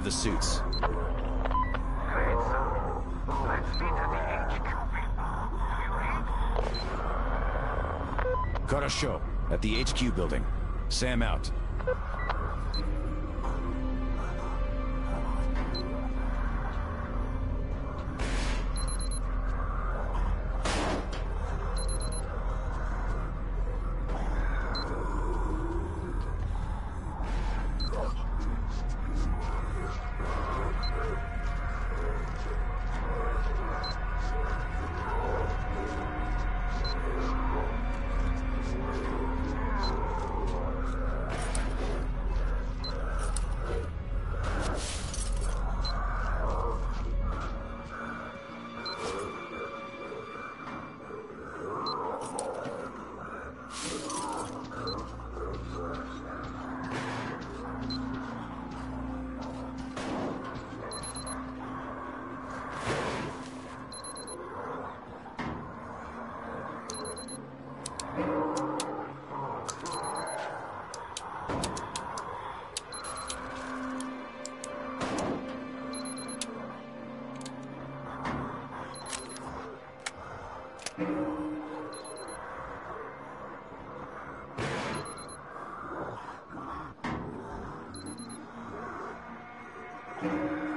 have the suits. Got a show at the HQ building. Sam out. Open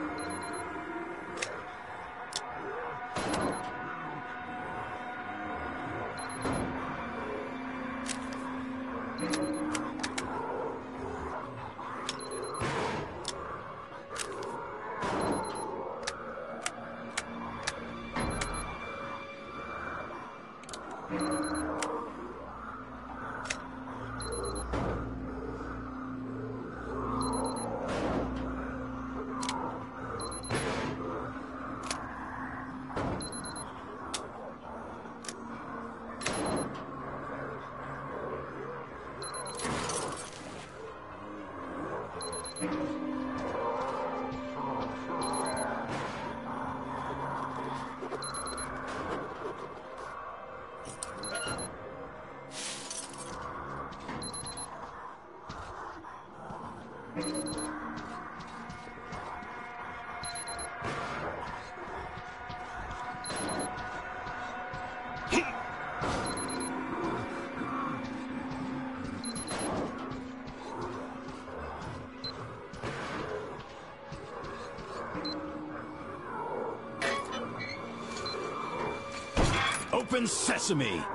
sesame!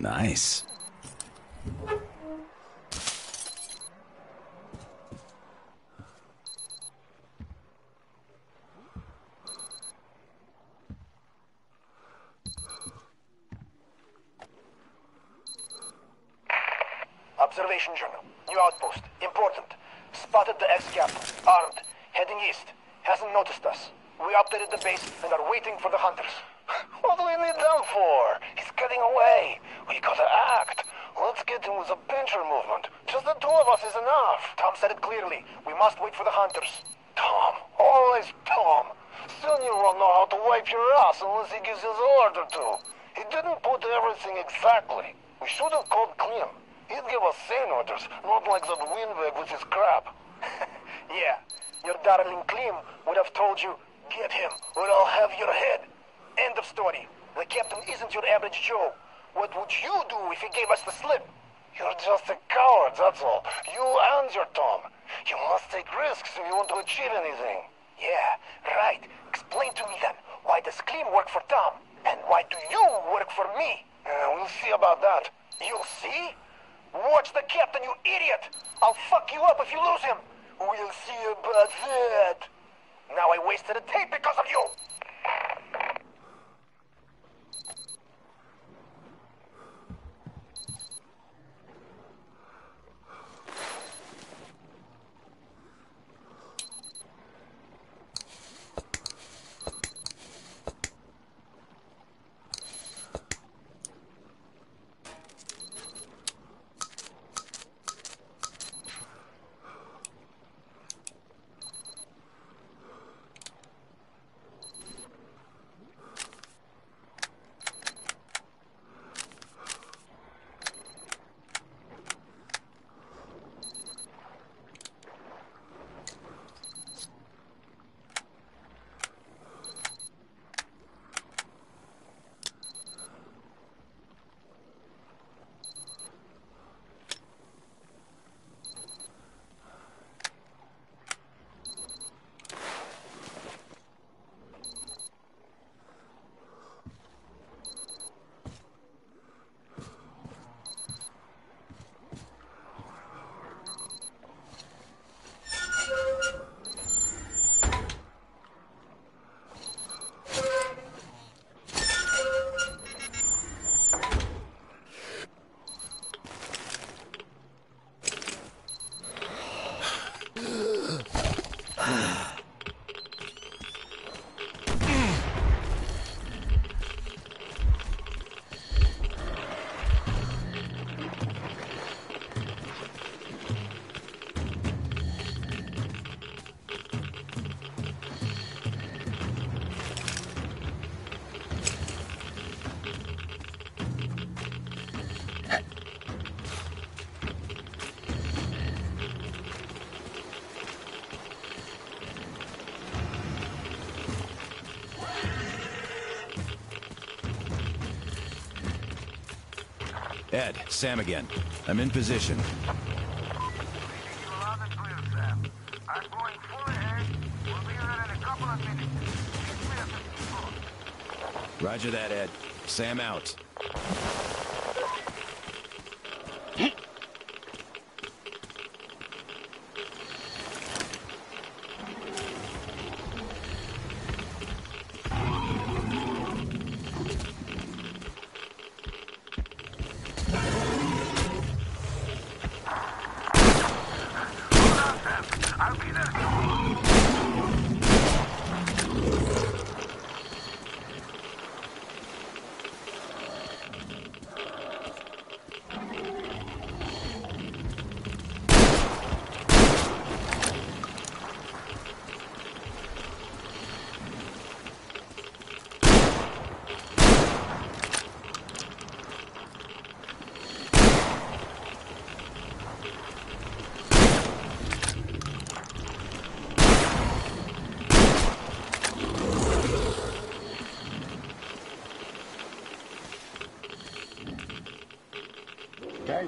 Nice. Observation journal. New outpost. Important. Spotted the X-Cap. Armed. Heading east. Hasn't noticed us. We updated the base and are waiting for the hunters. What do we need them for? He's getting away. We gotta act. Let's get him with a pincher movement. Just the two of us is enough. Tom said it clearly. We must wait for the hunters. Tom. Always Tom. Soon you won't know how to wipe your ass unless he gives his order to. He didn't put everything exactly. Should called Clem. He'd give us sane orders, not like that windbag with his crap. yeah, your darling Clem would have told you, get him, or I'll have your head. End of story. The captain isn't your average Joe. What would you do if he gave us the slip? You're just a coward, that's all. You and your Tom. You must take risks if you want to achieve anything. Yeah, right. Explain to me then, why does Clem work for Tom? And why do you work for me? Uh, we'll see about that. You'll see? Watch the captain, you idiot! I'll fuck you up if you lose him! We'll see about that! Now I wasted a tape because of you! Ed, Sam again. I'm in position. Roger that, Ed. Sam.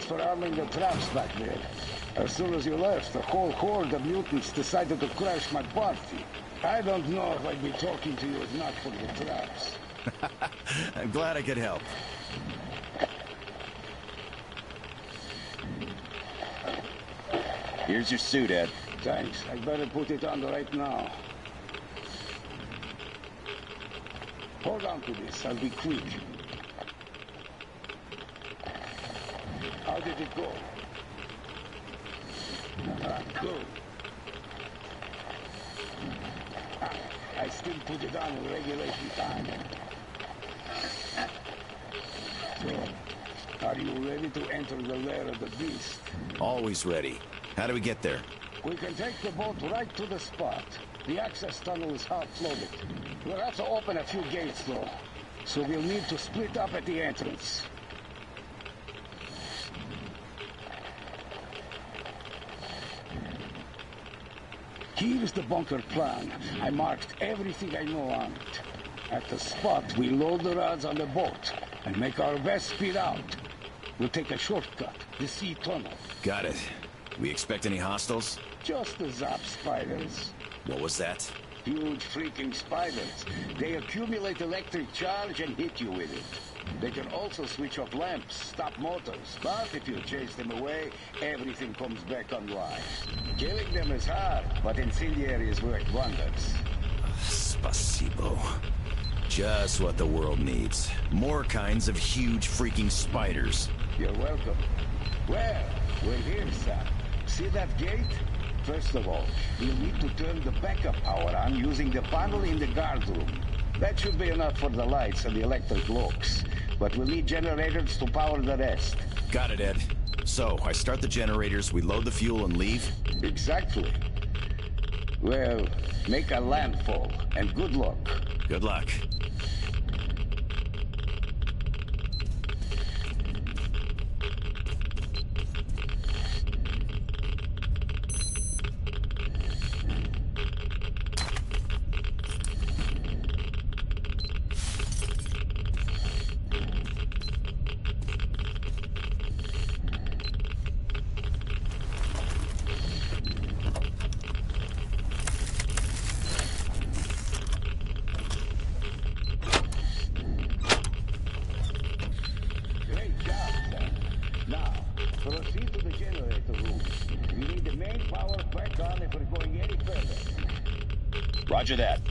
thanks for arming the traps back there. As soon as you left, the whole horde of mutants decided to crash my party. I don't know if I'd be talking to you if not for the traps. I'm glad I could help. Here's your suit, Ed. Thanks. I'd better put it on right now. Hold on to this. I'll be quick. How did it go? Good. I still put it on in regulation time. So, are you ready to enter the lair of the beast? Always ready. How do we get there? We can take the boat right to the spot. The access tunnel is half flooded. We'll have to open a few gates, though. So we'll need to split up at the entrance. Here's the bunker plan. I marked everything I know on it. At the spot, we load the rods on the boat and make our best speed out. We'll take a shortcut, the sea tunnel. Got it. We expect any hostiles? Just the zap spiders. What was that? Huge freaking spiders. They accumulate electric charge and hit you with it. They can also switch off lamps, stop motors, but if you chase them away, everything comes back online. Killing them is hard, but incendiaries work wonders. Spasibo. Just what the world needs. More kinds of huge freaking spiders. You're welcome. Well, we're here, sir. See that gate? First of all, you'll need to turn the backup power on using the panel in the guard room. That should be enough for the lights and the electric locks. But we'll need generators to power the rest. Got it, Ed. So, I start the generators, we load the fuel and leave? Exactly. Well, make a landfall, and good luck. Good luck. Great job, Sam. Now, proceed to the generator room. We need the main power back on if we're going any further. Roger that.